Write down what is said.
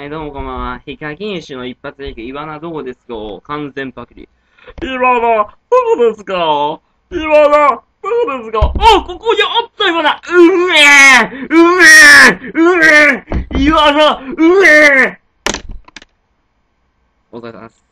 はい、どうもこんばんは。ヒカキン種の一発撃、イワナどこですか？完全パクリ。イワナ、どこですか？イワナ、どこですか？あ、ここにあったイワナうめえうめえうめえイワナ、うめえお疲れ様です。